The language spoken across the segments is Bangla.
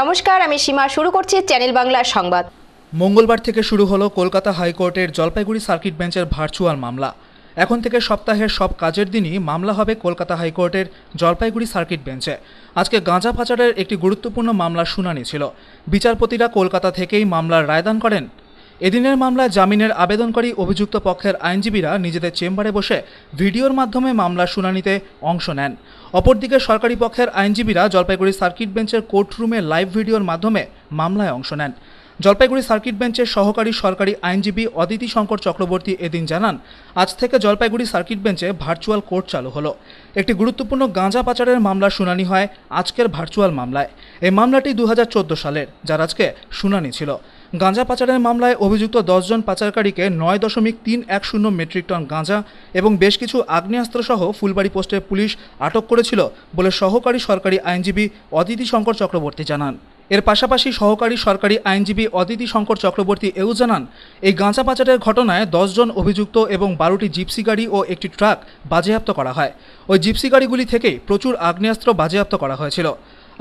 নমস্কার, আমি সীমা। শুরু করছি চ্যানেল বাংলা সংবাদ। মঙ্গলবার থেকে শুরু হলো কলকাতা হাইকোর্টের জলপাইগুড়ি সার্কিট বেঞ্চের ভার্চুয়াল মামলা। এখন থেকে সপ্তাহের সব কাজের দিনই মামলা হবে কলকাতা হাইকোর্টের জলপাইগুড়ি সার্কিট বেঞ্চে। আজকে গাঁজা পাচারের একটি গুরুত্বপূর্ণ মামলা শুনানি ছিল। বিচারপতিরা কলকাতা থেকেই মামলার রায়দান করেন এদিনের মামলায় জামিনের আবেদনকারী অভিযুক্ত পক্ষের আইনজীবীরা নিজেদের চেম্বারে বসে ভিডিওর মাধ্যমে মামলার শুনানিতে অংশ নেন। অপরদিকে সরকারি পক্ষের আইনজীবীরা জলপাইগুড়ি সার্কিট বেঞ্চের কোর্টরুমে লাইভ ভিডিওর মাধ্যমে মামলায় অংশ নেন। জলপাইগুড়ি সার্কিট বেঞ্চের সহকারী সরকারি আইনজীবী অদিতি শঙ্কর চক্রবর্তী এদিন জানান, আজ থেকে জলপাইগুড়ি সার্কিট বেঞ্চে ভার্চুয়াল কোর্ট চালু হলো। একটি গুরুত্বপূর্ণ গাঁজা পাচারের মামলা শুনানি হয় আজকের ভার্চুয়াল মামলায়। এই মামলাটি দু হাজার চোদ্দ সালের, যার আজকে শুনানি ছিল। গাঁজা পাচারের মামলায় অভিযুক্ত দশজন পাচারকারীকে নয় দশমিক তিন এক শূন্য মেট্রিক টন গাঁজা এবং বেশ কিছু আগ্নেয়াস্ত্রসহ ফুলবাড়ি পোস্টে পুলিশ আটক করেছিল বলে সহকারী সরকারি আইনজীবী অদিতি শঙ্কর চক্রবর্তী জানান। এর পাশাপাশি সহকারী সরকারি আইনজীবী অদিতি শঙ্কর চক্রবর্তী এও জানান, এই গাঁজা পাচারের ঘটনায় দশজন অভিযুক্ত এবং বারোটি জিপসি গাড়ি ও একটি ট্রাক বাজেয়াপ্ত করা হয়। ওই জিপসি গাড়িগুলি থেকেই প্রচুর আগ্নেয়াস্ত্র বাজেয়াপ্ত করা হয়েছিল।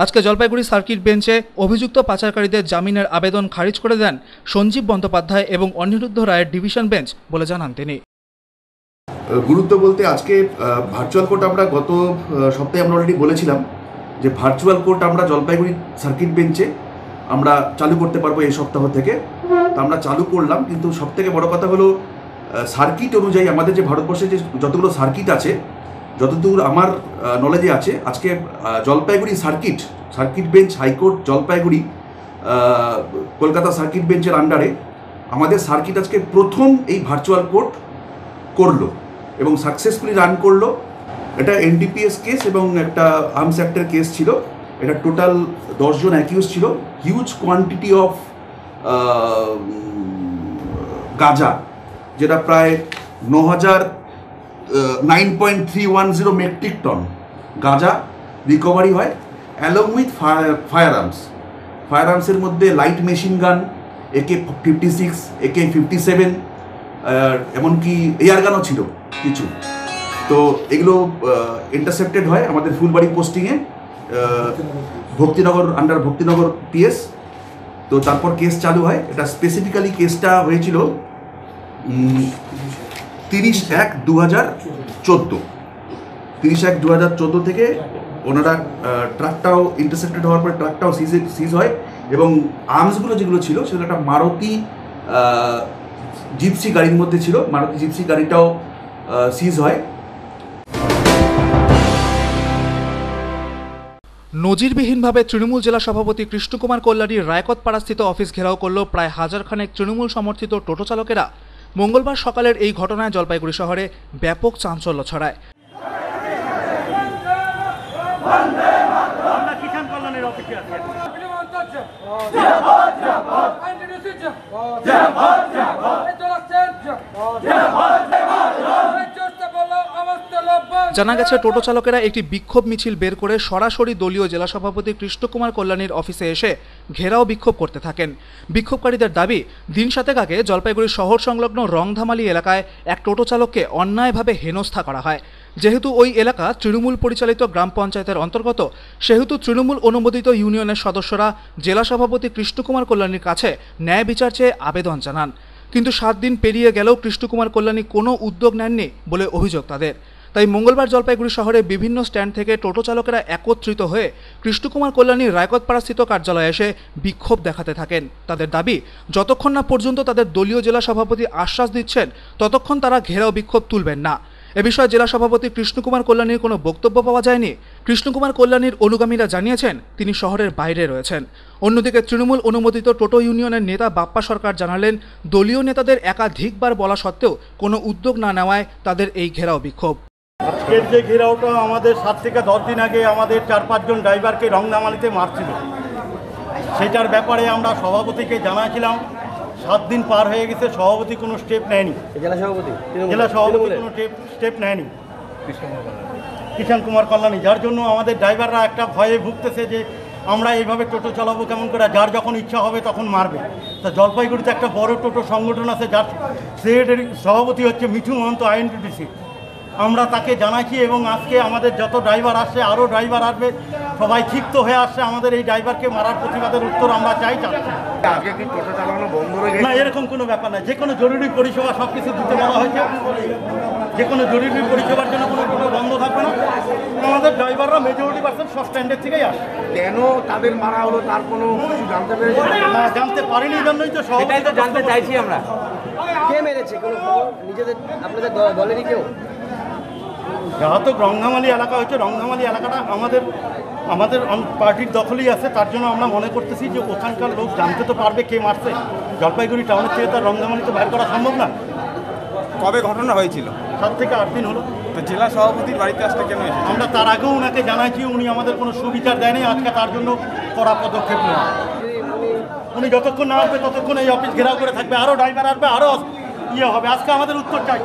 আজকে জলপাইগুড়ি সার্কিট বেঞ্চে অভিযুক্ত পাচারকারীদের জামিনের আবেদন খারিজ করে দেন সঞ্জীব বন্দ্যোপাধ্যায় এবং অনিরুদ্ধ রায়ের ডিভিশন বেঞ্চ বলে জানান তিনি। গুরুত্ব বলতে আজকে ভার্চুয়াল কোর্ট আমরা গত সপ্তাহে আমরা অলরেডি বলেছিলাম যে ভার্চুয়াল কোর্ট আমরা জলপাইগুড়ি সার্কিট বেঞ্চে আমরা চালু করতে পারব এই সপ্তাহ থেকে। তো আমরা চালু করলাম, কিন্তু সব থেকে বড় কথা হলো সার্কিট অনুযায়ী আমাদের যে ভারতবর্ষে যে যতগুলো সার্কিট আছে যতদূর আমার নলেজে আছে, আজকে Jalpaiguri circuit circuit bench high court Jalpaiguri Kolkata circuit বেঞ্চের আন্ডারে আমাদের সার্কিট আজকে প্রথম এই ভার্চুয়াল কোর্ট করল এবং সাকসেসফুলি রান করল। এটা এনডিপিএস কেস এবং একটা আর্মস অ্যাক্টের কেস ছিল। এটা টোটাল দশজন অ্যাকিউজ ছিল। হিউজ কোয়ান্টিটি অফ গাঁজা, যেটা প্রায় ন হাজার nine point three one zero metric ton গাঁজা রিকভারি হয় along with fire firearms fire আর্মসের মধ্যে light machine gun AK fifty six AK fifty seven এমনকি এয়ার গানও ছিল কিছু। তো এগুলো ইন্টারসেপ্টেড হয় আমাদের ফুলবাড়ি পোস্টিংয়ে ভক্তিনগর আন্ডার ভক্তিনগর পিএস তো তারপর কেস চালু হয়। এটা স্পেসিফিক্যালি কেসটা হয়েছিল তিরিশ এক দু হাজার চোদ্দ। তিরিশ এক দু হাজার চোদ্দ থেকে ওনারা ট্রাকটাও ইন্টারসেপ্টেড হওয়ার পরে ট্রাকটাও সিজ সিজ হয় এবং আর্মসগুলো যেগুলো ছিল সেগুলো একটা মারুতি জিপসি গাড়ির মধ্যে ছিল। মারুতি জিপসি গাড়িটাও সিজ হয়। নজিরবিহীনভাবে তৃণমূল জেলা সভাপতি কৃষ্ণকুমার কল্যাণীর রায়কতপাড়াস্থিত অফিস ঘেরাও করল প্রায় হাজার খানেক তৃণমূল সমর্থিত টোটো চালকেরা। মঙ্গলবার সকালের এই ঘটনায় জলপাইগুড়ি শহরে ব্যাপক চাঞ্চল্য ছড়ায়। আমরা কিষাণ কল্যাণের অফিসে আছি জানা গেছে, টোটো চালকেরা একটি বিক্ষোভ মিছিল বের করে সরাসরি দলীয় জেলা সভাপতি কৃষ্ণকুমার কল্যাণীর অফিসে এসে ঘেরাও বিক্ষোভ করতে থাকেন। বিক্ষোভকারীদের দাবি, দিন সাতেক আগে জলপাইগুড়ি শহর সংলগ্ন রংধামালি এলাকায় এক টোটো চালককে অন্যায়ভাবে হেনস্থা করা হয়। যেহেতু ওই এলাকা তৃণমূল পরিচালিত গ্রাম পঞ্চায়েতের অন্তর্গত, সেহেতু তৃণমূল অনুমোদিত ইউনিয়নের সদস্যরা জেলা সভাপতি কৃষ্ণকুমার কল্যাণীর কাছে ন্যায় বিচার চেয়ে আবেদন জানান। কিন্তু সাত দিন পেরিয়ে গেলেও কৃষ্ণকুমার কল্যাণী কোনো উদ্যোগ নেননি বলে অভিযোগ তাদের। তাই মঙ্গলবার জলপাইগুড়ি শহরে বিভিন্ন স্ট্যান্ড থেকে টোটো চালকেরা একত্রিত হয়ে কৃষ্ণকুমার কল্যাণীর রায়কতপাড়াস্থিত কার্যালয়ে এসে বিক্ষোভ দেখাতে থাকেন। তাদের দাবি, যতক্ষণ না পর্যন্ত তাদের দলীয় জেলা সভাপতি আশ্বাস দিচ্ছেন, ততক্ষণ তারা ঘেরাও বিক্ষোভ তুলবেন না। এ বিষয়ে জেলা সভাপতি কৃষ্ণকুমার কল্যাণীর কোনো বক্তব্য পাওয়া যায়নি। কৃষ্ণকুমার কল্যাণীর অনুগামীরা জানিয়েছেন, তিনি শহরের বাইরে রয়েছেন। অন্যদিকে তৃণমূল অনুমোদিত টোটো ইউনিয়নের নেতা বাপ্পা সরকার জানালেন, দলীয় নেতাদের একাধিকবার বলা সত্ত্বেও কোনো উদ্যোগ না নেওয়ায় তাদের এই ঘেরাও বিক্ষোভ। আজকের যে ঘেরাওটা আমাদের সাত থেকে দশ দিন আগে আমাদের চার পাঁচজন ড্রাইভারকে রংনামালিতে মারছিল সেটার ব্যাপারে আমরা সভাপতিকে জানাছিলাম সাত দিন পার হয়ে গেছে সভাপতি কোনো স্টেপ নেয়নি। জেলা সভাপতি? জেলা সভাপতি কোনো স্টেপ নেয়নি। কিষাণ কুমার কল্যাণী যার জন্য আমাদের ড্রাইভাররা একটা ভয়ে ভুগতেছে যে আমরা এইভাবে টোটো চালাবো কেমন করে যার যখন ইচ্ছা হবে তখন মারবে। তা জলপাইগুড়িতে একটা বড় টোটো সংগঠন আছে যার সেক্রেটারি সভাপতি হচ্ছে মিঠু মহন্ত আইএনটিডিসি আমরা তাকে জানাচ্ছি এবং আজকে আমাদের যত ড্রাইভার আসছে আরও ড্রাইভার আসবে সবাই ক্ষিপ্ত হয়ে আসছে আমাদের এই ড্রাইভারকে মারার প্রতিবাদের উত্তর আমরা চাই চাচ্ছি। না এরকম কোনো ব্যাপার না যে কোনো জরুরি পরিষেবা সব কিছু দিতে বলা হয়েছে। যে কোনো জরুরি পরিষেবার জন্য কোনো টোটো বন্ধ থাকবে না। আমাদের ড্রাইভাররা মেজরিটি পার্সেন্ট সব স্ট্যান্ডের থেকেই আসে। কেন তাদের মারা হলো? তার কোনো কিছু জানতে পেরেছেন না জানতে পারিনি জন্যই তো সব এটাই তো জানতে চাইছি আমরা। কে মেরেছে? কোনো নিজেদের আপনাদের দলেরই কেউ? ঘাতক রঙ্গামালি এলাকা হচ্ছে রঙ্গামালি এলাকাটা আমাদের আমাদের পার্টির দখলেই আছে তার জন্য আমরা মনে করতেছি যে ওখানকার লোক জানতে তো পারবে কে মারছে জলপাইগুড়ি টাউনের থেকে তার রঙ্গামালি তো বাইর করা সম্ভব না কবে ঘটনা হয়েছিল সাত থেকে আট দিন হলো তো জেলা সভাপতির বাড়িতে আসতে কেন আমরা তার আগেও ওনাকে জানাইছি উনি আমাদের কোনো সুবিচার দেয়নি আজকে তার জন্য কড়া পদক্ষেপ নেওয়া উনি যতক্ষণ না আসবে ততক্ষণ এই অফিস ঘেরাও করে থাকবে আরও ড্রাইভার আসবে আরও ইয়ে হবে আজকে আমাদের উত্তর চাই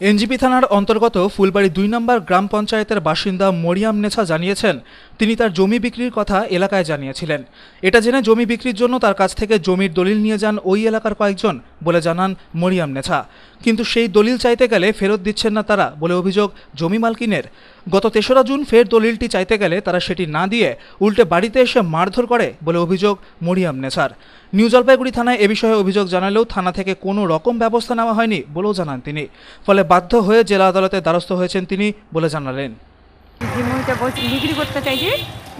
এনজিপি থানার অন্তর্গত ফুলবাড়ি দুই নম্বর গ্রাম পঞ্চায়েতের বাসিন্দা মরিয়াম নেছা জানিয়েছেন, তিনি তার জমি বিক্রির কথা এলাকায় জানিয়েছিলেন। এটা জেনে জমি বিক্রির জন্য তার কাছ থেকে জমির দলিল নিয়ে যান ওই এলাকার কয়েকজন বলে জানান মরিয়াম নেছা। কিন্তু সেই দলিল চাইতে গেলে ফেরত দিচ্ছেন না তারা বলে অভিযোগ জমি মালকিনের। গত তেসরা জুন ফের দলিলটি চাইতে গেলে তারা সেটি না দিয়ে উল্টে বাড়িতে এসে মারধর করে বলে অভিযোগ মরিয়াম নেছার। নিউ জলপাইগুড়ি থানায় এ বিষয়ে অভিযোগ জানালেও থানা থেকে কোনো রকম ব্যবস্থা নেওয়া হয়নি বলেও জানান তিনি। ফলে বাধ্য হয়ে জেলা আদালতে দ্বারস্থ হয়েছেন তিনি বলে জানালেন। বিক্রি করতে চাইছি।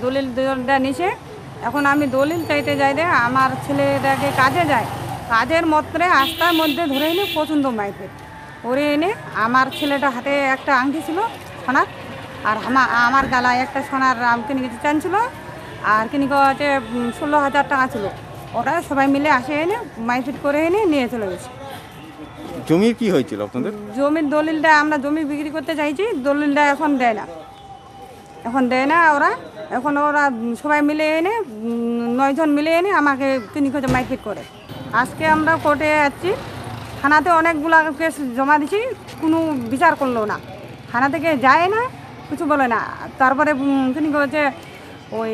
দলিল নিচে এখন আমি দলিল চাইতে যাই দে, আমার ছেলেটাকে কাজে যায়। কাজের মত্রে রাস্তার মধ্যে ধরে এনে পছন্দ মাইতে ওরে এনে আমার ছেলেটা হাতে একটা আংটি ছিল সোনার, আর আমা- আমার গালায় একটা সোনার কিনে চান ছিল আর কিনে হচ্ছে ষোলো হাজার টাকা ছিল। ওরা সবাই মিলে আসে এনে মাইফিট করে এনে নিয়ে চলে গেছে। জমির কি হয়েছিল আপনাদের? জমির দলিলটা আমরা জমি বিক্রি করতে চাইছি দলিলটা এখন দেয় না। এখন দেয় না ওরা এখন ওরা সবাই মিলে এনে নয়জন মিলে এনে আমাকে তিনি খোঁজে মাইপিট করে। আজকে আমরা কোর্টে যাচ্ছি থানাতে অনেকগুলো কেস জমা দিছি কোনো বিচার করল না। থানা থেকে যায় না কিছু বলে না। তারপরে তিনি হচ্ছে ওই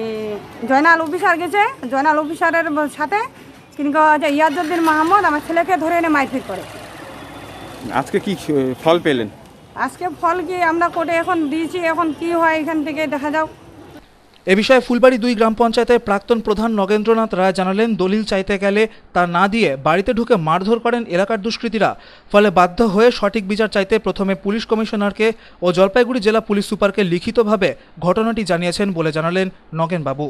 জয়নাল অফিসার গেছে জয়নাল অফিসারের সাথে। তিনি যে ইয়াজুদ্দিন মাহমুদ আমার ছেলেকে ধরে এনে মারপিট করে। আজকে কি ফল পেলেন? আজকে ফল কি আমরা কোর্টে এখন দিয়েছি এখন কি হয় এখান থেকে দেখা যাও এ বিষয়ে ফুলবাড়ি দুই গ্রাম পঞ্চায়েতের প্রাক্তন প্রধান নগেন্দ্রনাথ রায় জানালেন, দলিল চাইতে গেলে তা না দিয়ে বাড়িতে ঢুকে মারধর করেন এলাকার দুষ্কৃতীরা। ফলে বাধ্য হয়ে সঠিক বিচার চাইতে প্রথমে পুলিশ কমিশনারকে ও জলপাইগুড়ি জেলা পুলিশ সুপারকে লিখিতভাবে ঘটনাটি জানিয়েছেন বলে জানালেন নগেনবাবু।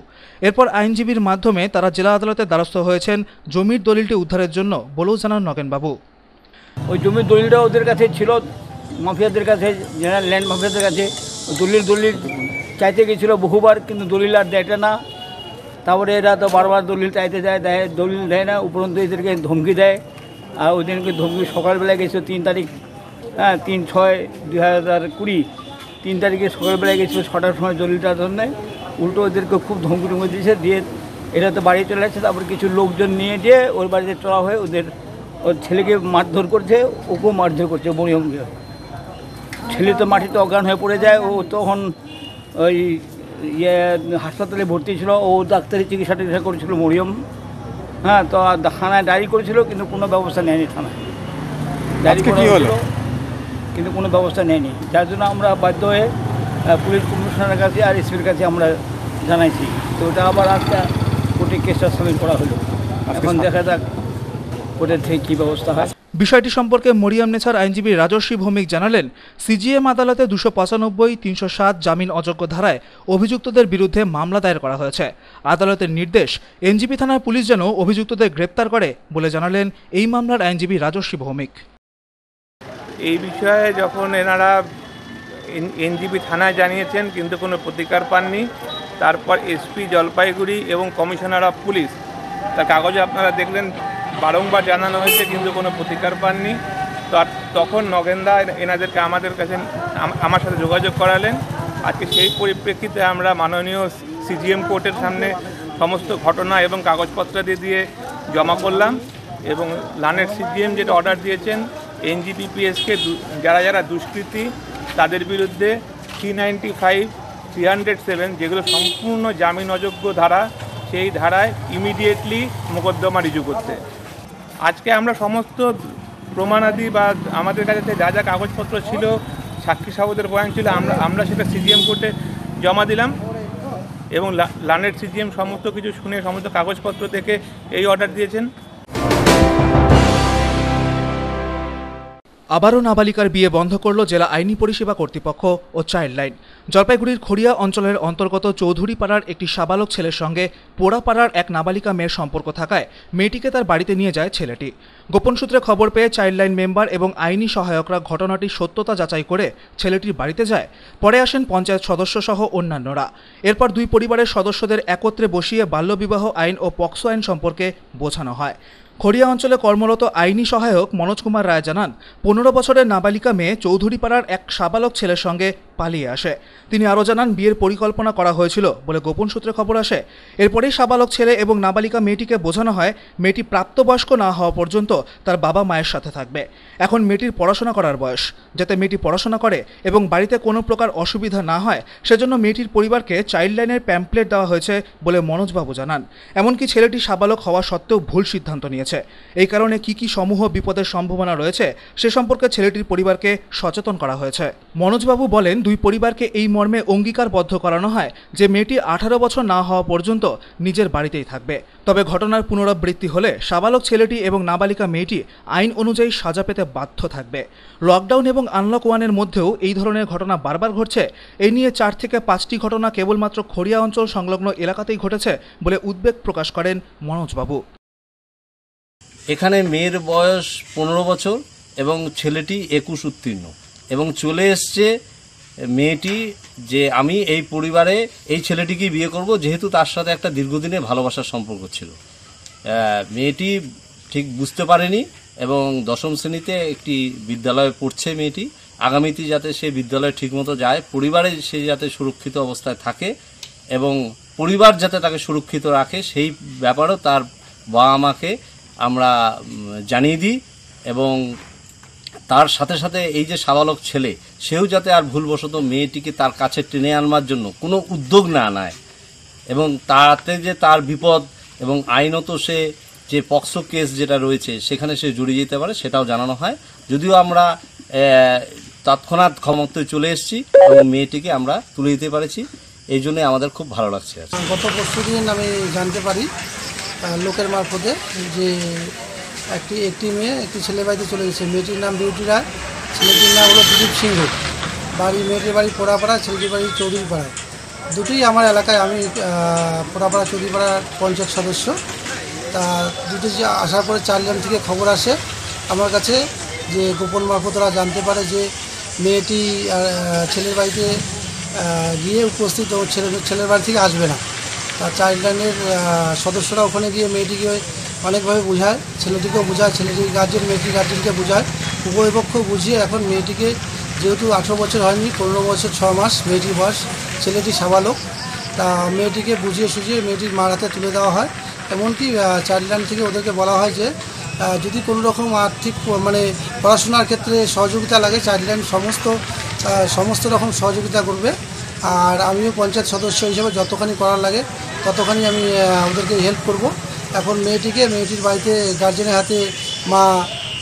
এরপর আইনজীবীর মাধ্যমে তারা জেলা আদালতে দ্বারস্থ হয়েছেন, জমির দলিলটি উদ্ধারের জন্য বলেও জানান নগেনবাবু। ওই জমির দলিলটা ওদের কাছে ছিল, মাফিয়াদের কাছে ল্যান্ড মাফিয়াদের কাছে, দলিল দলিল। চাইতে গেছিল বহুবার, কিন্তু দলিল আর দেয়টা না। তারপরে এরা তো বারবার দলিল চাইতে যায়, দেয়, দলিল দেয় না, উপরন্তু এদেরকে ধমকি দেয়। আর ওই দিনকে ধমকি সকালবেলা গেছিল তিন তারিখ হ্যাঁ তিন ছয় দুই হাজার কুড়ি। তিন তারিখে সকালবেলা গেছিল ছটার সময় দলিলটার জন্য। উল্টো ওদেরকে খুব ধমকি টমকি দিয়েছে, দিয়ে এরা তো বাড়ি চলে আসছে, তারপর কিছু লোকজন নিয়ে গিয়ে ওর বাড়িতে চলা হয়ে ওদের ওর ছেলেকে মারধর করছে, ওকেও মারধর করছে মরিয়মকে ছেলে তো মাটিতে অজ্ঞান হয়ে পড়ে যায়, ও তখন ওই ইয়ে হাসপাতালে ভর্তি ছিল ও ডাক্তারি চিকিৎসা টিকিৎসা করেছিল মরিয়ম। হ্যাঁ তো আর থানায় ডায়েরি করেছিল কিন্তু কোনো ব্যবস্থা নেয়নি থানায়। ডায়েরি করা? কিন্তু কোনো ব্যবস্থা নেয়নি। যার জন্য আমরা বাধ্য হয়ে পুলিশ কমিশনারের কাছে আর এসপির কাছে আমরা জানাইছি। তো ওটা আবার আজকে কোর্টে কেসটা সাবমিট করা হলো। এখন দেখা যাক কোর্টের থেকে কী ব্যবস্থা হয়। বিষয়টি সম্পর্কে মরিয়াম নেছার আইনজীবী রাজস্বী ভৌমিক জানালেন, সিজিএম আদালতে দুশো পঁচানব্বই, তিনশো সাত জামিন অযোগ্য ধারায় অভিযুক্তদের বিরুদ্ধে মামলা দায়ের করা হয়েছে। আদালতের নির্দেশ, এনজিপি থানার পুলিশ যেন অভিযুক্তদের গ্রেপ্তার করে বলে জানালেন এই মামলার আইনজীবী রাজস্বী ভৌমিক। এই বিষয়ে যখন এনারা এনজিপি থানায় জানিয়েছেন, কিন্তু কোনো প্রতিকার পাননি। তারপর এসপি জলপাইগুড়ি এবং কমিশনার অফ পুলিশ, তার কাগজে আপনারা দেখলেন বারংবার জানানো হয়েছে, কিন্তু কোনো প্রতিকার পাননি। তো তখন নগেন্দা এনাদেরকে আমাদের কাছে আমার সাথে যোগাযোগ করালেন। আজকে সেই পরিপ্রেক্ষিতে আমরা মাননীয় সিজিএম কোর্টের সামনে সমস্ত ঘটনা এবং কাগজপত্র দিয়ে দিয়ে জমা করলাম এবং লানের সিজিএম যেটা অর্ডার দিয়েছেন এনজিপিপিএসকে যারা যারা দুষ্কৃতী, তাদের বিরুদ্ধে three ninety five, three hundred seven যেগুলো সম্পূর্ণ জামিন অযোগ্য ধারা, সেই ধারায় ইমিডিয়েটলি মোকদ্দমা রিজু করতে। আজকে আমরা সমস্ত প্রমাণাদি বা আমাদের কাছে যা যা কাগজপত্র ছিল, সাক্ষী সাবুদের বয়ান ছিল, আমরা আমরা সেটা সিজিএম কোর্টে জমা দিলাম এবং লানের সিজিএম সমস্ত কিছু শুনে সমস্ত কাগজপত্র দেখে এই অর্ডার দিয়েছেন। আবারও নাবালিকার বিয়ে বন্ধ করল জেলা আইনি পরিষেবা কর্তৃপক্ষ ও চাইল্ড লাইন। জলপাইগুড়ির খড়িয়া অঞ্চলের অন্তর্গত চৌধুরীপাড়ার একটি সাবালক ছেলের সঙ্গে পোড়াপাড়ার এক নাবালিকা মেয়ের সম্পর্ক থাকায় মেয়েটিকে তার বাড়িতে নিয়ে যায় ছেলেটি। গোপন সূত্রে খবর পেয়ে চাইল্ড লাইন মেম্বার এবং আইনি সহায়করা ঘটনাটির সত্যতা যাচাই করে ছেলেটির বাড়িতে যায়। পরে আসেন পঞ্চায়েত সদস্য সহ অন্যান্যরা। এরপর দুই পরিবারের সদস্যদের একত্রে বসিয়ে বাল্যবিবাহ আইন ও পক্সো আইন সম্পর্কে বোঝানো হয়। খড়িয়া অঞ্চলে কর্মরত আইনি সহায়ক মনোজ কুমার রায় জানান, পনেরো বছরের নাবালিকা মেয়ে চৌধুরীপাড়ার এক সাবালক ছেলের সঙ্গে পালিয়ে আসে। তিনি আরও জানান, বিয়ের পরিকল্পনা করা হয়েছিল বলে গোপন সূত্রে খবর আসে। এরপরেই সাবালক ছেলে এবং নাবালিকা মেয়েটিকে বোঝানো হয়, মেয়েটি প্রাপ্তবয়স্ক না হওয়া পর্যন্ত তার বাবা মায়ের সাথে থাকবে। এখন মেয়েটির পড়াশোনা করার বয়স। যাতে মেয়েটি পড়াশোনা করে এবং বাড়িতে কোনো প্রকার অসুবিধা না হয়, সেজন্য মেয়েটির পরিবারকে চাইল্ড লাইনের প্যাম্পলেট দেওয়া হয়েছে বলে মনোজবাবু জানান। এমনকি ছেলেটি সাবালক হওয়া সত্ত্বেও ভুল সিদ্ধান্ত নিয়েছে। এই কারণে কি কি সমূহ বিপদের সম্ভাবনা রয়েছে, সে সম্পর্কে ছেলেটির পরিবারকে সচেতন করা হয়েছে। মনোজবাবু বলেন, দুই পরিবারকে এই মর্মে অঙ্গীকারবদ্ধ করানো হয় যে, মেয়েটি আঠারো বছর না হওয়া পর্যন্ত নিজের বাড়িতেই থাকবে। তবে ঘটনার পুনরাবৃত্তি হলে সাবালক ছেলেটি এবং নাবালিকা মেয়েটি আইন অনুযায়ী সাজা পেতে বাধ্য থাকবে। লকডাউন এবং আনলক ওয়ানের মধ্যেও এই ধরনের ঘটনা বারবার ঘটছে। এই নিয়ে চার থেকে পাঁচটি ঘটনা কেবলমাত্র খড়িয়া অঞ্চল সংলগ্ন এলাকাতেই ঘটেছে বলে উদ্বেগ প্রকাশ করেন মনোজবাবু। এখানে মেয়ের বয়স পনেরো বছর এবং ছেলেটি একুশ উত্তীর্ণ। এবং চলে এসছে মেয়েটি যে আমি এই পরিবারে এই ছেলেটিকেই বিয়ে করব, যেহেতু তার সাথে একটা দীর্ঘদিনে ভালোবাসার সম্পর্ক ছিল। মেয়েটি ঠিক বুঝতে পারেনি এবং দশম শ্রেণীতে একটি বিদ্যালয়ে পড়ছে মেয়েটি। আগামীতে যাতে সে বিদ্যালয়ে ঠিকমতো যায়, পরিবারে সে যাতে সুরক্ষিত অবস্থায় থাকে এবং পরিবার যাতে তাকে সুরক্ষিত রাখে, সেই ব্যাপারেও তার বাবা মাকে আমরা জানিয়ে দিই এবং তার সাথে সাথে এই যে সাবালক ছেলে, সেও যাতে আর ভুলবশত মেয়েটিকে তার কাছে টেনে আনবার জন্য কোনো উদ্যোগ না নেয় এবং তাতে যে তার বিপদ এবং আইনত সে যে পক্সো কেস যেটা রয়েছে, সেখানে সে জড়িয়ে যেতে পারে, সেটাও জানানো হয়। যদিও আমরা তৎক্ষণাৎ ক্ষমতায় চলে এসেছি এবং মেয়েটিকে আমরা তুলে দিতে পেরেছি, এই জন্যে আমাদের খুব ভালো লাগছে গত পরশু দিন আমি জানতে পারি লোকের মারফতে যে একটি একটি মেয়ে, একটি ছেলে বাড়িতে চলে গেছে। মেয়েটির নাম বিউটি রায় ছেলেটির নাম হলো দিলীপ সিংহ। বাড়ি, মেয়েটির বাড়ি পোড়াপাড়া, ছেলেটির বাড়ি চৌধুরীপাড়ায় দুটোই আমার এলাকায় আমি পোড়াপাড়া চৌধুরীপাড়ার পঞ্চায়েত সদস্য। তা দুটো যে আসার পরে চারজন থেকে খবর আসে আমার কাছে যে গোপন মারফত ওরা জানতে পারে যে মেয়েটি ছেলের বাড়িতে গিয়ে উপস্থিত ছেলে, ছেলের বাড়ি থেকে আসবে না। চাইল্ড লাইনের সদস্যরা ওখানে গিয়ে মেয়েটিকে অনেকভাবে বোঝায়, ছেলেটিকেও বোঝায়, ছেলেটির গার্জেন মেয়েটির গার্জেনকে বোঝায়। উভয় পক্ষ বুঝিয়ে এখন মেয়েটিকে যেহেতু আঠেরো বছর হয়নি, পনেরো বছর ছ মাস মেয়েটির বয়স, ছেলেটি সাবালক। তা মেয়েটিকে বুঝিয়ে সুঝিয়ে মেয়েটির মার হাতে তুলে দেওয়া হয়। এমনকি চাইল্ড লাইন থেকে ওদেরকে বলা হয় যে যদি কোনো রকম আর্থিক মানে পড়াশোনার ক্ষেত্রে সহযোগিতা লাগে, চাইল্ড লাইন সমস্ত সমস্ত রকম সহযোগিতা করবে। আর আমিও পঞ্চায়েত সদস্য হিসেবে যতখানি করার লাগে ততখানি আমি ওদেরকে হেল্প করব। এখন মেয়েটিকে, মেয়েটির বাড়িতে গার্জেনের হাতে মা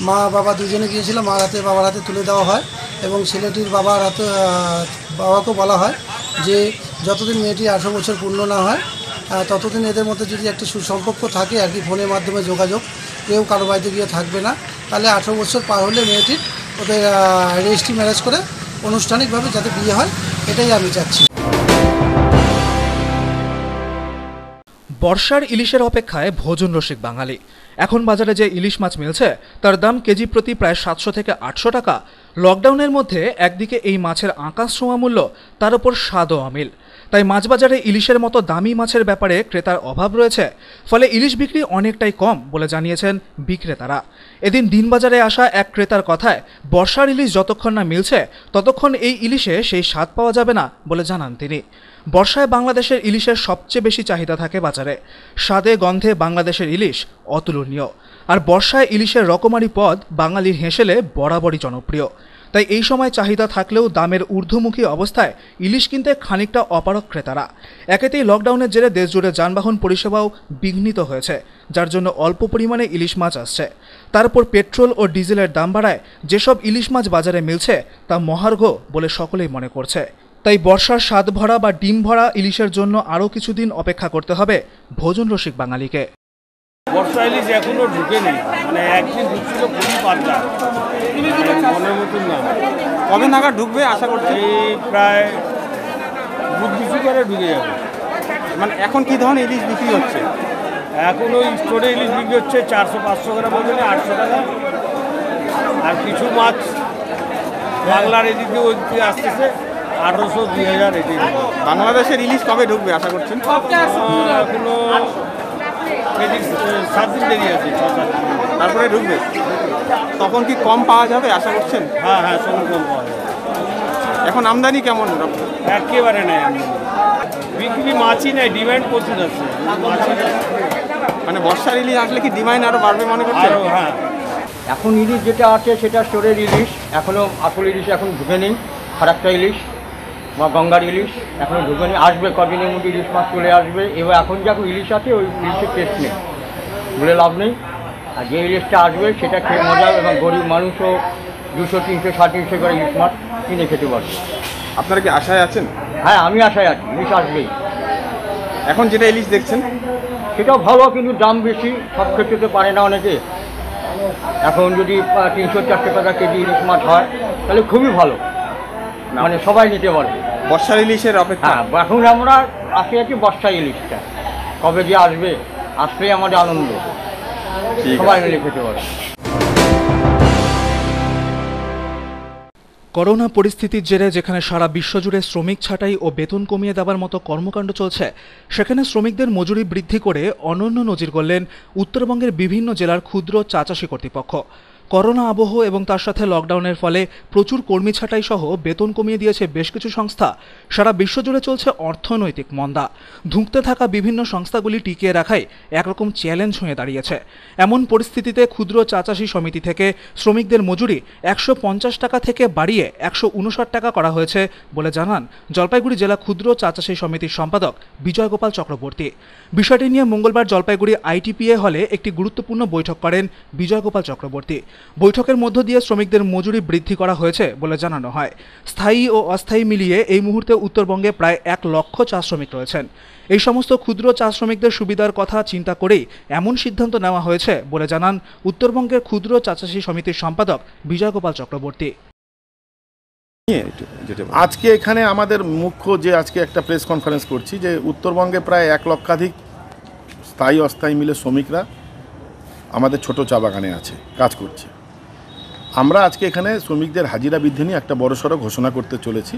মা, বাবা দুজনে গিয়েছিল মার হাতে, বাবার হাতে তুলে দেওয়া হয় এবং ছেলেটির বাবার হাতে বাবাকেও বলা হয় যে যতদিন মেয়েটি আঠেরো বছর পূর্ণ না হয় ততদিন এদের মধ্যে যদি একটা সুসম্পর্ক থাকে, আর কি ফোনের মাধ্যমে যোগাযোগ, কেউ কারও বাড়িতে গিয়ে থাকবে না, তাহলে আঠেরো বছর পার হলে মেয়েটির ওদের রেজিস্ট্রি ম্যারেজ করে, আনুষ্ঠানিকভাবে যাতে বিয়ে হয়, এটাই আমি চাচ্ছি। বর্ষার ইলিশের অপেক্ষায় ভোজন রসিক বাঙালি। এখন বাজারে যে ইলিশ মাছ মিলছে, তার দাম কেজি প্রতি প্রায় সাতশো থেকে আটশো টাকা। লকডাউনের মধ্যে একদিকে এই মাছের আকাশ ছোঁয়া মূল্য তার উপর স্বাদও অমিল তাই মাছ বাজারে ইলিশের মতো দামি মাছের ব্যাপারে ক্রেতার অভাব রয়েছে, ফলে ইলিশ বিক্রি অনেকটাই কম বলে জানিয়েছেন বিক্রেতারা। এদিন দিনবাজারে আসা এক ক্রেতার কথায়, বর্ষার ইলিশ যতক্ষণ না মিলছে, ততক্ষণ এই ইলিশে সেই স্বাদ পাওয়া যাবে না, বলে জানান তিনি। বর্ষায় বাংলাদেশের ইলিশের সবচেয়ে বেশি চাহিদা থাকে বাজারে। স্বাদে, গন্ধে বাংলাদেশের ইলিশ অতুলনীয়। আর বর্ষায় ইলিশের রকমারি পদ বাঙালির হেঁসেলে বরাবরই জনপ্রিয়। তাই এই সময় চাহিদা থাকলেও দামের ঊর্ধ্বমুখী অবস্থায় ইলিশ কিনতে খানিকটা অপারক ক্রেতারা। একেতেই লকডাউনের জেরে দেশজুড়ে যানবাহন পরিষেবাও বিঘ্নিত হয়েছে, যার জন্য অল্প পরিমাণে ইলিশ মাছ আসছে। তারপর পেট্রোল ও ডিজেলের দাম বাড়ায় যেসব ইলিশ মাছ বাজারে মিলছে তা মহার্ঘ বলে সকলেই মনে করছে। তাই বর্ষার স্বাদ ভরা বা ডিম ভরা ইলিশের জন্য আরও কিছুদিন অপেক্ষা করতে হবে ভোজন রসিক বাঙালিকে। বর্ষা ইলিশ এখনও ঢুকে নেই মানে একদিন ঢুকছিল খুবই পাতলা। মানে মনের মতন না। কবে নাগাদ ঢুকবে আশা করছি এই প্রায় বুধ করে ঢুকে যাবে। মানে এখন কি ধরনের ইলিশ বিক্রি হচ্ছে? এখন ওই স্টোরে ইলিশ বিক্রি হচ্ছে চারশো পাঁচশো গ্রাম ওজনে আটশো টাকা। আর কিছু মাছ বাংলার এদিকে ওই দিকে আসতেছে। আঠারোশো দুই হাজার এদিকে বাংলাদেশের ইলিশ কবে ঢুকবে আশা করছেন? এখনও সাত দিন দেরি আছে। তারপরে ঢুকবে? তখন কি কম পাওয়া যাবে আশা করছেন? হ্যাঁ হ্যাঁ সঙ্গে কম পাওয়া যাবে। এখন আমদানি কেমন? একেবারে নেই আমি বিক্রি মাছই নেই ডিমান্ড প্রচুর আছে। মানে বর্ষার ইলিশ আসলে কি ডিমান্ড আরও বাড়বে মনে করছে আরও হ্যাঁ। এখন ইলিশ যেটা আছে সেটা স্টোরের ইলিশ এখনও আসল ইলিশ এখন ঢুকে নেই খারাপটা ইলিশ বা গঙ্গার ইলিশ এখনও ঢুকে আসবে কদিনের মধ্যে ইলিশ মাছ চলে আসবে। এবার এখন যখন ইলিশ আছে ওই ইলিশের টেস্ট নেই। বলে লাভ নেই। আর যে ইলিশটা আসবে সেটা খেয়ে মজা এবং গরিব মানুষও দুশো তিনশো সাড়ে তিনশো করে ইলিশ মাছ কিনে খেতে পারবে। আপনারা কি আশায় আছেন? হ্যাঁ আমি আশায় আছি ইলিশ আসবেই। এখন যেটা ইলিশ দেখছেন? সেটাও ভালো কিন্তু দাম বেশি সব ক্ষেত্রে পারে না অনেকে। এখন যদি তিনশো চারশো টাকা কেজি ইলিশ মাছ হয় তাহলে খুবই ভালো। মানে সবাই নিতে পারবে বর্ষার ইলিশের অপেক্ষা? হ্যাঁ এখন আমরা আসে আছি বর্ষা ইলিশটা কবে যে আসবে আসলেই আমাদের আনন্দ। সবাই মিলে খেতে পারবে করোনা পরিস্থিতির জেরে যেখানে সারা বিশ্বজুড়ে শ্রমিক ছাঁটাই ও বেতন কমিয়ে দেওয়ার মতো কর্মকাণ্ড চলছে সেখানে শ্রমিকদের মজুরি বৃদ্ধি করে অনন্য নজির করলেন উত্তরবঙ্গের বিভিন্ন জেলার ক্ষুদ্র চাচাশি কর্তৃপক্ষ। করোনা আবহ এবং তার সাথে লকডাউনের ফলে প্রচুর কর্মী ছাঁটাই সহ বেতন কমিয়ে দিয়েছে বেশ কিছু সংস্থা। সারা বিশ্বজুড়ে চলছে অর্থনৈতিক মন্দা। ধুঁকতে থাকা বিভিন্ন সংস্থাগুলি টিকিয়ে রাখাই একরকম চ্যালেঞ্জ হয়ে দাঁড়িয়েছে। এমন পরিস্থিতিতে ক্ষুদ্র চাচাশি সমিতি থেকে শ্রমিকদের মজুরি একশো পঞ্চাশ টাকা থেকে বাড়িয়ে একশো উনষাট টাকা করা হয়েছে বলে জানান জলপাইগুড়ি জেলা ক্ষুদ্র চাচাশি সমিতির সম্পাদক বিজয় গোপাল চক্রবর্তী। বিষয়টি নিয়ে মঙ্গলবার জলপাইগুড়ি আইটিপিএ হলে একটি গুরুত্বপূর্ণ বৈঠক করেন বিজয় গোপাল চক্রবর্তী। বৈঠকের মধ্য দিয়ে শ্রমিকদের মজুরি বৃদ্ধি করা হয়েছে বলে জানানো হয়। স্থায়ী ও অস্থায়ী মিলিয়ে এই মুহূর্তে উত্তরবঙ্গে প্রায় এক লক্ষ চা শ্রমিক রয়েছেন। এই সমস্ত ক্ষুদ্র চা শ্রমিকদের সুবিধার কথা চিন্তা করেই এমন সিদ্ধান্ত নেওয়া হয়েছে বলে জানান উত্তরবঙ্গের ক্ষুদ্র চাচাশি সমিতির সম্পাদক বিজয় গোপাল চক্রবর্তী। আজকে এখানে আমাদের মুখ্য যে আজকে একটা প্রেস কনফারেন্স করছি যে উত্তরবঙ্গে প্রায় এক লক্ষাধিক স্থায়ী অস্থায়ী মিলে শ্রমিকরা আমাদের ছোট চা বাগানে আছে কাজ করছে। আমরা আজকে এখানে শ্রমিকদের হাজিরা বৃদ্ধি নিয়ে একটা বড়সড় ঘোষণা করতে চলেছি।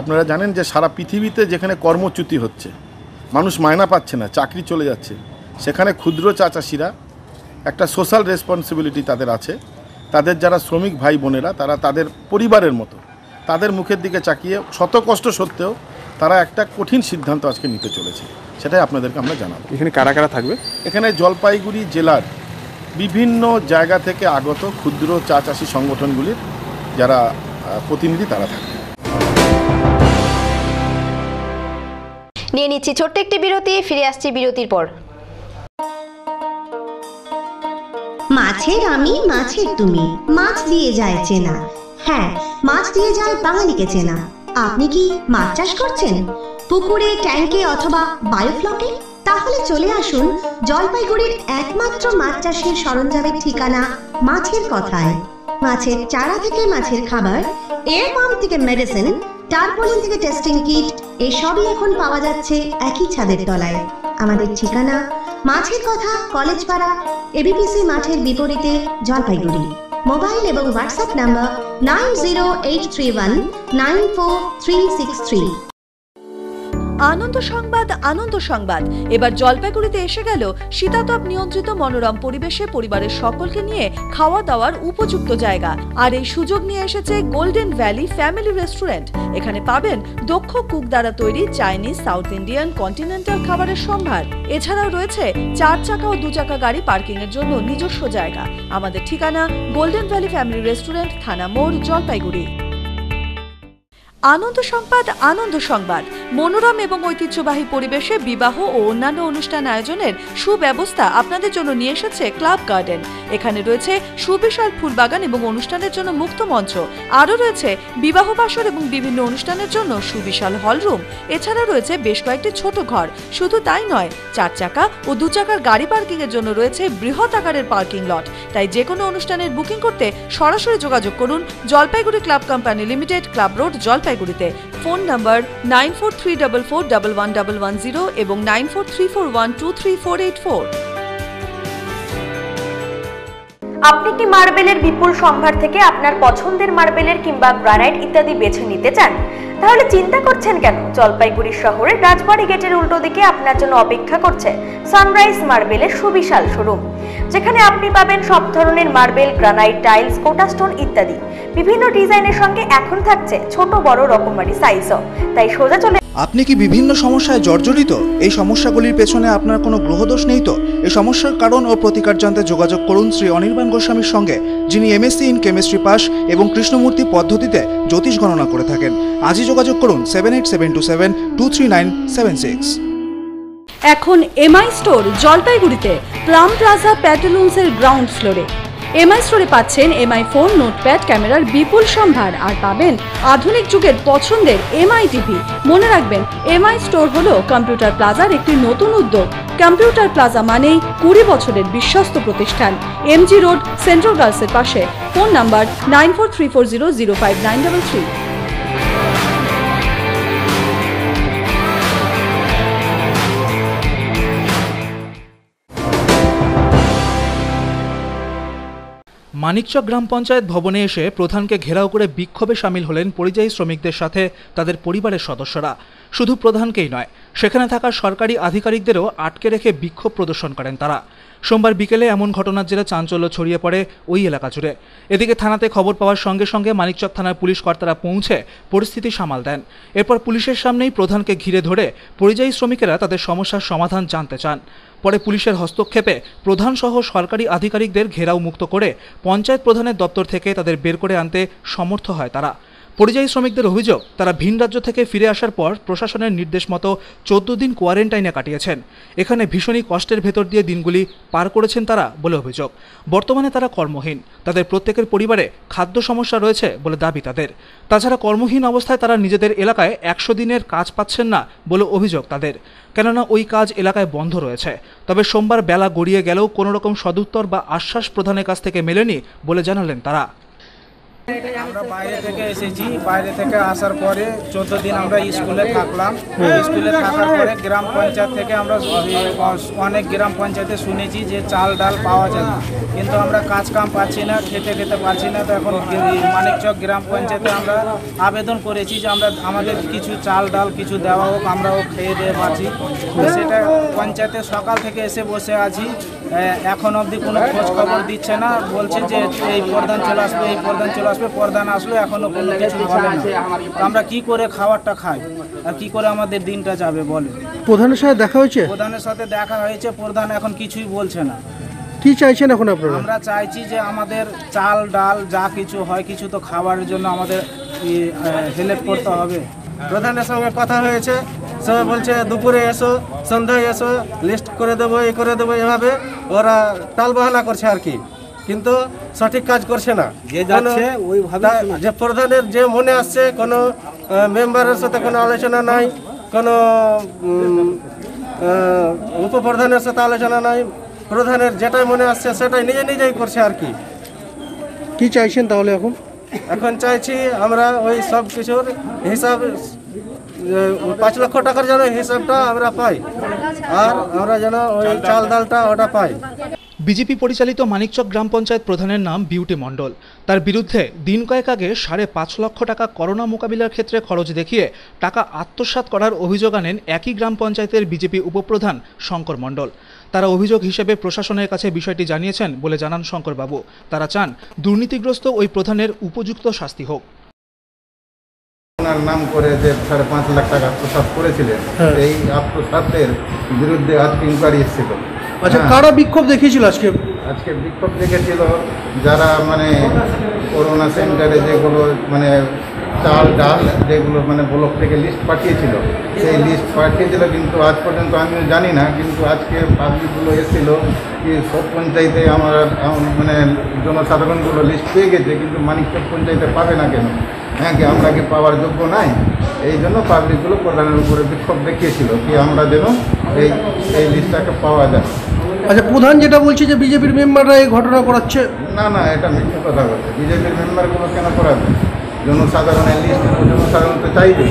আপনারা জানেন যে সারা পৃথিবীতে যেখানে কর্মচ্যুতি হচ্ছে মানুষ মায়না পাচ্ছে না চাকরি চলে যাচ্ছে। সেখানে ক্ষুদ্র চা চাষিরা একটা সোশ্যাল রেসপন্সিবিলিটি তাদের আছে। তাদের যারা শ্রমিক ভাই বোনেরা তারা তাদের পরিবারের মতো তাদের মুখের দিকে চাকিয়ে শত কষ্ট সত্ত্বেও তারা একটা কঠিন সিদ্ধান্ত আজকে নিতে চলেছে। সেটাই আপনাদেরকে আমরা জানাব। এখানে কারা কারা থাকবে? এখানে জলপাইগুড়ি জেলার বিভিন্ন জায়গা থেকে আগত ক্ষুদ্র চা চাষি সংগঠনগুলির যারা প্রতিনিধি তারা থাকবে নিয়ে নিচ্ছি ছোট্ট একটি বিরতি ফিরে আসছি বিরতির পর। মাছের আমি মাছের তুমি। মাছ দিয়ে যায় চেনা। হ্যাঁ মাছ দিয়ে যায় বাঙালিকে চেনা। আপনি কি মাছ চাষ করছেন? পুকুরে ট্যাঙ্কে অথবা বায়োফ্লকে? তাহলে চলে আসুন জলপাইগুড়ির একমাত্র মাছ চাষের সরঞ্জামের ঠিকানা মাছের কথায়। মাছের চারা থেকে মাছের খাবার এয়ার পাম্প থেকে মেডিসিন টারপলিন থেকে টেস্টিং কিট এসবই এখন পাওয়া যাচ্ছে একই ছাদের তলায়। আমাদের ঠিকানা মাছের কথা কলেজ পাড়া এবিপিসি মাঠের বিপরীতে জলপাইগুড়ি। মোবাইল এবং WhatsApp number nine zero eight three one nine four three six three Ananda Sangbad Ananda Sangbad. এবার জলপাইগুড়িতে এসে গেল শীতাতপ নিয়ন্ত্রিত মনোরম পরিবেশে পরিবারের সকলকে নিয়ে খাওয়া দাওয়ার উপযুক্ত জায়গা। আর এই সুযোগ নিয়ে এসেছে গোল্ডেন ভ্যালি ফ্যামিলি রেস্টুরেন্ট। এখানে পাবেন দক্ষ কুক দ্বারা তৈরি চাইনিজ, সাউথ ইন্ডিয়ান, কন্টিনেন্টাল খাবারের সম্ভার। এছাড়াও রয়েছে চার চাকা ও দু চাকা গাড়ি পার্কিং এর জন্য নিজস্ব জায়গা। আমাদের ঠিকানা গোল্ডেন ভ্যালি ফ্যামিলি রেস্টুরেন্ট, থানা মোড়, জলপাইগুড়ি। আনন্দ সংবাদ আনন্দ সংবাদ। মনোরম এবং ঐতিহ্যবাহী পরিবেশে বিবাহ ও অন্যান্য অনুষ্ঠান আয়োজনের সুব্যবস্থা আপনাদের জন্য নিয়ে এসেছে ক্লাব গার্ডেন। এখানে রয়েছে সুবিশাল ফুলবাগান এবং অনুষ্ঠানের জন্য মুক্ত মঞ্চ। আরও রয়েছে বিবাহ বাসর এবং বিভিন্ন অনুষ্ঠানের জন্য সুবিশাল হলরুম। এছাড়া রয়েছে বেশ কয়েকটি ছোট ঘর। শুধু তাই নয়, চার চাকা ও দু চাকার গাড়ি পার্কিং এর জন্য রয়েছে বৃহৎ আকারের পার্কিং লট। তাই যে কোনো অনুষ্ঠানের বুকিং করতে সরাসরি যোগাযোগ করুন। Jalpaiguri club company limited, club road জলপাইগুড়িতে ফোন নাম্বার নাইন এবং নাইন আপনি কি মার্বেলের বিপুল সম্ভার থেকে আপনার পছন্দের মার্বেলের কিংবা গ্রানাইট ইত্যাদি বেছে নিতে চান? তাহলে চিন্তা করছেন কেন? জলপাইগুড়ি শহরের রাজবাড়ি গেটের উল্টো দিকে আপনার জন্য অপেক্ষা করছে সানরাইজ মার্বেলের সুবিশাল শোরুম। যেখানে আপনি পাবেন সব ধরনের মার্বেল, গ্রানাইট, টাইলস কোটাস্টোন ইত্যাদি। বিভিন্ন ডিজাইনের সঙ্গে এখন থাকছে ছোট বড় রকমারি সাইজও তাই সোজা চলে আপনি কি বিভিন্ন সমস্যায় জর্জরিত? এই সমস্যাগুলির পেছনে আপনার কোনো গ্রহদোষ নেই তো? এই সমস্যার কারণ ও প্রতিকার জানতে যোগাযোগ করুন শ্রী অনির্বাণ গোস্বামীর সঙ্গে, যিনি এমএসসি ইন কেমিস্ট্রি পাস এবং কৃষ্ণমূর্তি পদ্ধতিতে জ্যোতিষ গণনা করে থাকেন। আজই যোগাযোগ করুন seven eight seven two seven two three nine seven six এখন এমআই স্টোর জলপাইগুড়িতে প্লাম প্লাজা প্যাটেলুন্সের গ্রাউন্ড ফ্লোরে এমআই স্টোরে পাচ্ছেন এমআই ফোন নোটপ্যাড ক্যামেরার বিপুল সম্ভার। আর পাবেন আধুনিক যুগের পছন্দের এমআই টিভি মনে রাখবেন এমআই স্টোর হল কম্পিউটার প্লাজার একটি নতুন উদ্যোগ। কম্পিউটার প্লাজা মানেই কুড়ি বছরের বিশ্বস্ত প্রতিষ্ঠান। এমজি রোড সেন্ট্রাল গার্লসের পাশে। Phone number nine four three four zero zero five nine double three Manikchak গ্রাম পঞ্চায়েত ভবনে এসে প্রধানকে ঘেরাও করে বিক্ষোভে সামিল হলেন পরিযায়ী শ্রমিকদের সাথে তাদের পরিবারের সদস্যরা। শুধু প্রধানকেই নয়, সেখানে থাকা সরকারি আধিকারিকদেরও আটকে রেখে বিক্ষোভ প্রদর্শন করেন তারা। সোমবার বিকেলে এমন ঘটনার জেরে চাঞ্চল্য ছড়িয়ে পড়ে ওই এলাকা জুড়ে। এদিকে থানাতে খবর পাওয়ার সঙ্গে সঙ্গে মানিকচক থানার পুলিশ কর্তারা পৌঁছে পরিস্থিতি সামাল দেন। এরপর পুলিশের সামনেই প্রধানকে ঘিরে ধরে পরিযায়ী শ্রমিকেরা তাদের সমস্যার সমাধান জানতে চান। পরে পুলিশের হস্তক্ষেপে প্রধানসহ সরকারি আধিকারিকদের ঘেরাও মুক্ত করে পঞ্চায়েত প্রধানের দপ্তর থেকে তাদের বের করে আনতে সমর্থ হয় তারা। পরিযায়ী শ্রমিকদের অভিযোগ, তারা ভিন রাজ্য থেকে ফিরে আসার পর প্রশাসনের নির্দেশ মতো চোদ্দ দিন কোয়ারেন্টাইনে কাটিয়েছেন। এখানে ভীষণই কষ্টের ভেতর দিয়ে দিনগুলি পার করেছেন তারা বলে অভিযোগ। বর্তমানে তারা কর্মহীন। তাদের প্রত্যেকের পরিবারে খাদ্য সমস্যা রয়েছে বলে দাবি তাদের। তাছাড়া কর্মহীন অবস্থায় তারা নিজেদের এলাকায় একশো দিনের কাজ পাচ্ছেন না বলে অভিযোগ তাদের। কেননা ওই কাজ এলাকায় বন্ধ রয়েছে। তবে সোমবার বেলা গড়িয়ে গেলেও কোনো রকম সদুত্তর বা আশ্বাস প্রধানের কাছ থেকে মেলেনি বলে জানালেন তারা। আমরা বাইরে থেকে এসেছি। বাইরে থেকে আসার পরে চোদ্দ দিন আমরা স্কুলে থাকলাম। স্কুলে থাকার পরে গ্রাম পঞ্চায়েত থেকে আমরা অনেক গ্রাম পঞ্চায়েতে শুনেছি যে চাল ডাল পাওয়া যায় না। কিন্তু আমরা কাজ কাম পাচ্ছি না খেতে খেতে পারছি না। তো এখন মানিকচক গ্রাম পঞ্চায়েতে আমরা আবেদন করেছি যে আমরা আমাদের কিছু চাল ডাল কিছু দেওয়া হোক আমরাও খেয়ে দিয়ে পাচ্ছি সেটা পঞ্চায়েতে সকাল থেকে এসে বসে আছি। এখন অবধি কোনো খোঁজ খবর দিচ্ছে না। বলছে যে এই প্রধান চলে আসবে এই প্রধান চলে আসবে প্রধান আসলে এখনও কোনো কিছু বলে না। আমরা কি করে খাবারটা খাই? আর কি করে আমাদের দিনটা যাবে বলে প্রধানের সাথে দেখা হয়েছে? প্রধানের সাথে দেখা হয়েছে প্রধান এখন কিছুই বলছে না। কি চাইছেন এখন আপনারা? আমরা চাইছি যে আমাদের চাল ডাল যা কিছু হয় কিছু তো খাবারের জন্য আমাদের হেল্প করতে হবে। প্রধানের সঙ্গে কথা হয়েছে সবাই বলছে দুপুরে এসো সন্ধ্যায় এসো লিস্ট করে দেবো এ করে দেবো এভাবে। ওরা টাল করছে আর কি। কিন্তু সঠিক কাজ করছে না। যে যাচ্ছে ওইভাবে যে প্রধানের যে মনে আসছে কোনো মেম্বারের সাথে কোনো আলোচনা নাই কোনো উপপ্রধানের সাথে আলোচনা নাই প্রধানের যেটাই মনে আসছে সেটাই নিজে নিজেই করছে আর কি। কি চাইছেন তাহলে এখন? এখন চাইছি আমরা ওই সব কিছুর হিসাব পাঁচ লক্ষ টাকার যেন হিসাবটা আমরা পাই আর আমরা যেন ওই চাল ডালটা ওটা পাই। বিজেপি পরিচালিত মানিকচক গ্রাম পঞ্চায়েত প্রধানের নাম বিউটি মণ্ডল। তার বিরুদ্ধে দিন কয়েক আগে সাড়ে পাঁচ লক্ষ টাকা করোনা মোকাবিলার ক্ষেত্রে খরচ দেখিয়ে টাকা আত্মসাৎ করার অভিযোগ আনেন একই গ্রাম পঞ্চায়েতের বিজেপি উপপ্রধান শঙ্কর মণ্ডল। তারা অভিযোগ হিসেবে প্রশাসনের কাছে বিষয়টি জানিয়েছেন বলে জানান শঙ্করবাবু। তারা চান দুর্নীতিগ্রস্ত ওই প্রধানের উপযুক্ত শাস্তি হোক। ওনার নাম করে যে সাড়ে পাঁচ লাখ টাকা আত্মসাৎ করেছিলেন হ্যাঁ। এই আত্মসাতের বিরুদ্ধে আজকে ইনকোয়ারি এসেছিল। আচ্ছা। কারা বিক্ষোভ দেখিয়েছিল আজকে? আজকে বিক্ষোভ দেখেছিল যারা মানে করোনা সেন্টারে যেগুলো মানে চাল, ডাল যেগুলো মানে ব্লক থেকে লিস্ট পাঠিয়েছিল, সেই লিস্ট পাঠিয়েছিল কিন্তু আজ পর্যন্ত আমি জানি না, কিন্তু আজকে পাবলিকগুলো এসেছিল কি সব পঞ্চায়েতে আমার মানে জনসাধারণগুলো লিস্ট পেয়ে গেছে, কিন্তু মানিকচক পঞ্চায়েতে পাবে না কেন? হ্যাঁ কি আমরা কি পাওয়ার যোগ্য নাই? এই জন্য পাবলিকগুলো প্রধানের উপরে বিক্ষোভ দেখিয়েছিল, কি আমরা যেন এই এই লিস্টটাকে পাওয়া যায়। আচ্ছা প্রধান যেটা বলছে যে বিজেপির মেম্বাররা এই ঘটনা করাচ্ছে? না না এটা মিথ্যে কথা বলছে। বিজেপির মেম্বারগুলো কেন করাবে? জনসাধারণের লিস্ট জনসাধারণ তো চাইবে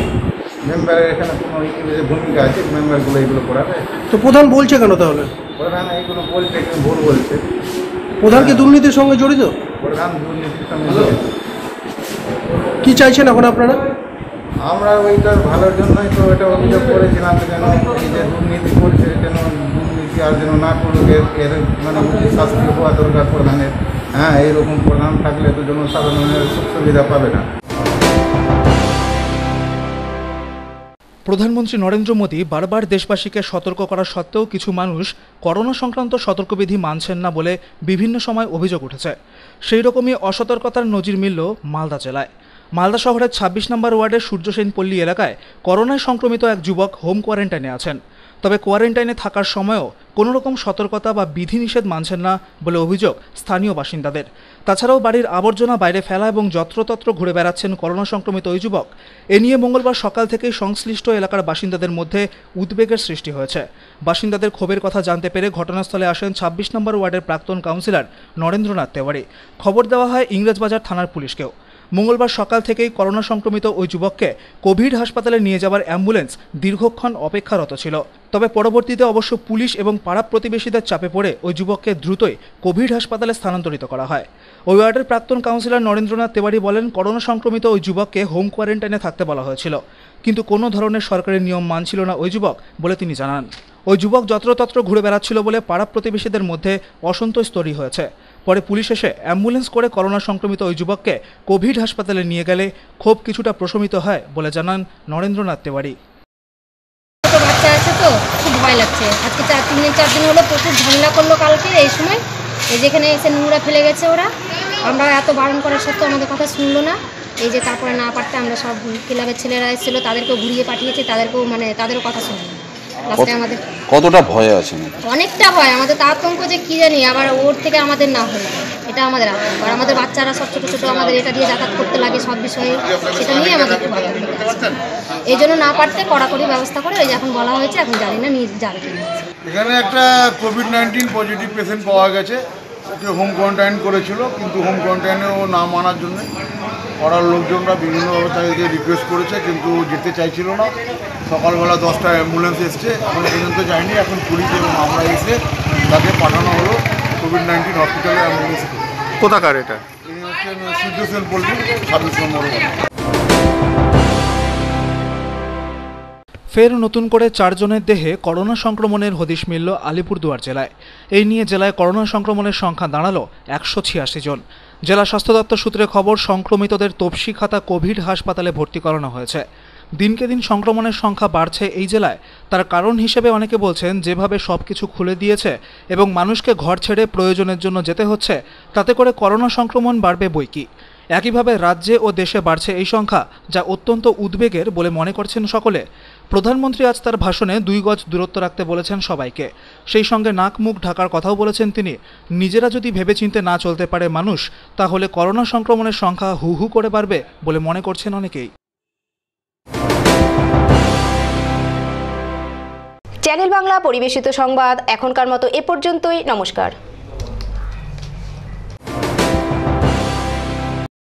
মেম্বারের এখানে কোনো যে ভূমিকা আছে মেম্বারগুলো এগুলো করাবে। তো প্রধান বলছে কেন তাহলে? প্রধান এইগুলো বলছে ভুল বলছে। প্রধান কি দুর্নীতির সঙ্গে জড়িত? প্রধান দুর্নীতির সঙ্গে জড়িত। কি চাইছেন এখন আপনারা? আমরা ওইটার ভালোর জন্যই তো এটা অভিযোগ করেছিলাম যেন এই যে দুর্নীতি করছে যেন আর যেন না করুক, এর মানে উচিত শাস্তি হওয়া দরকার প্রধানের হ্যাঁ এইরকম প্রধান থাকলে তো জনসাধারণের সুখ সুবিধা পাবে না। প্রধানমন্ত্রী নরেন্দ্র মোদী বারবার দেশবাসীকে সতর্ক করা সত্ত্বেও কিছু মানুষ করোনা সংক্রান্ত সতর্কবিধি মানছেন না বলে বিভিন্ন সময় অভিযোগ উঠেছে। সেই রকমই অসতর্কতার নজির মিলল মালদা জেলায়। মালদা শহরের ২৬ নম্বর ওয়ার্ডের সূর্যসেন পল্লী এলাকায় করোনায় সংক্রমিত এক যুবক হোম কোয়ারেন্টাইনে আছেন। তবে কোয়ারেন্টাইনে থাকার সময়ও কোনো রকম সতর্কতা বা বিধিনিষেধ মানছেন না বলে অভিযোগ স্থানীয় বাসিন্দাদের। তাছাড়াও বাড়ির আবর্জনা বাইরে ফেলা এবং যত্রতত্র ঘুরে বেড়াচ্ছেন করোনা সংক্রমিত ওই যুবক। এ নিয়ে মঙ্গলবার সকাল থেকেই সংশ্লিষ্ট এলাকার বাসিন্দাদের মধ্যে উদ্বেগের সৃষ্টি হয়েছে। বাসিন্দাদের ক্ষোভের কথা জানতে পেরে ঘটনাস্থলে আসেন ২৬ নম্বর ওয়ার্ডের প্রাক্তন কাউন্সিলর নরেন্দ্রনাথ তেওয়ারি। খবর দেওয়া হয় ইংরেজবাজার থানার পুলিশকেও। মঙ্গলবার সকাল থেকেই করোনা সংক্রমিত ওই যুবককে কোভিড হাসপাতালে নিয়ে যাওয়ার অ্যাম্বুলেন্স দীর্ঘক্ষণ অপেক্ষারত ছিল। তবে পরবর্তীতে অবশ্য পুলিশ এবং পাড়া প্রতিবেশীদের চাপে পড়ে ওই যুবককে দ্রুতই কোভিড হাসপাতালে স্থানান্তরিত করা হয়। ওই ওয়ার্ডের প্রাক্তন কাউন্সিলর নরেন্দ্রনাথ তেওয়ারি বলেন, করোনা সংক্রমিত ওই যুবককে হোম কোয়ারেন্টাইনে থাকতে বলা হয়েছিল। কিন্তু কোনো ধরনের সরকারি নিয়ম মানছিল না ওই যুবক বলে তিনি জানান। ওই যুবক যত্রতত্র ঘুরে বেড়াচ্ছিল বলে পাড়া প্রতিবেশীদের মধ্যে অসন্তোষ তৈরি হয়েছে। পরে পুলিশ এসে অ্যাম্বুলেন্স করে করোনা সংক্রমিত ওই যুবককে কোভিড হাসপাতালে নিয়ে গেলে ক্ষোভ কিছুটা প্রশমিত হয় বলে জানান নরেন্দ্রনাথ তেওয়ারি। বাচ্চা আছে তো, খুব ভয় লাগছে। আজকে চার তিন দিন, চার দিন হলো প্রচুর ঝামেলা করল কালকে এই সময়। এই যেখানে এসে নোংরা ফেলে গেছে ওরা। আমরা এত বারণ করার সত্ত্বেও আমাদের কথা শুনলো না। এই যে তারপরে না পারতে আমরা সব ক্লাবের ছেলেরা এসেছিল, তাদেরকেও ঘুরিয়ে পাঠিয়েছি, তাদেরকেও মানে তাদেরও কথা শুনলো লাস্টে আমাদের। কতটা ভয় আছে অনেকটা ভয় আমাদের তা আতঙ্ক যে কি জানি আবার ওর থেকে আমাদের না হয়ে এটা আমাদের আর আমাদের বাচ্চারা সব ছোটো ছোটো আমাদের এটা দিয়ে যাতায়াত করতে লাগে সব বিষয়ে সেটা নিয়ে আমাদের খুব আতঙ্ক। এই জন্য না পারতে কড়াকড়ি ব্যবস্থা করে ওই যে এখন বলা হয়েছে এখন জানি না নিয়ে যাবে এখানে একটা কোভিড নাইন্টিন পজিটিভ পেশেন্ট পাওয়া গেছে। ওকে হোম কোয়ারেন্টাইন করেছিল কিন্তু হোম কোয়ারেন্টাইনে ও না মানার জন্য পাড়ার লোকজনরা বিভিন্নভাবে তাদেরকে রিকোয়েস্ট করেছে কিন্তু যেতে চাইছিল না। সকালবেলা দশটা অ্যাম্বুলেন্স এসছে এখনও পর্যন্ত যায়নি এখন পুলিশ এবং আমরা এসে তাকে পাঠানো হলো কোভিড নাইন্টিন হসপিটালে অ্যাম্বুলেন্স কোথাকার এটা? এই হচ্ছে সূর্যসেন পল্লী ছাব্বিশ নম্বর ফের নতুন করে চারজনের দেহে করোনা সংক্রমণের হদিশ মিলল আলিপুরদুয়ার জেলায়। এই নিয়ে জেলায় করোনা সংক্রমণের সংখ্যা দাঁড়াল একশো ছিয়াশি জন। জেলা স্বাস্থ্য দপ্তর সূত্রে খবর, সংক্রমিতদের তপসি খাতা কোভিড হাসপাতালে ভর্তি করানো হয়েছে। দিনকে দিন সংক্রমণের সংখ্যা বাড়ছে এই জেলায়। তার কারণ হিসেবে অনেকে বলছেন, যেভাবে সব কিছু খুলে দিয়েছে এবং মানুষকে ঘর ছেড়ে প্রয়োজনের জন্য যেতে হচ্ছে, তাতে করে করোনা সংক্রমণ বাড়বে বইকি একইভাবে রাজ্যে ও দেশে বাড়ছে এই সংখ্যা, যা অত্যন্ত উদ্বেগের বলে মনে করছেন সকলে। প্রধানমন্ত্রী আজ তার ভাষণে দুই গজ দূরত্ব রাখতে বলেছেন সবাইকে। সেই সঙ্গে নাক মুখ ঢাকার কথাও বলেছেন তিনি। নিজেরা যদি ভেবেচিন্তে না চলতে পারে মানুষ, তাহলে করোনা সংক্রমণের সংখ্যা হু হু করে বাড়বে বলে মনে করছেন অনেকেই। চ্যানেল বাংলা পরিবেশিত সংবাদ, এখনকার মতো এ পর্যন্তই। নমস্কার।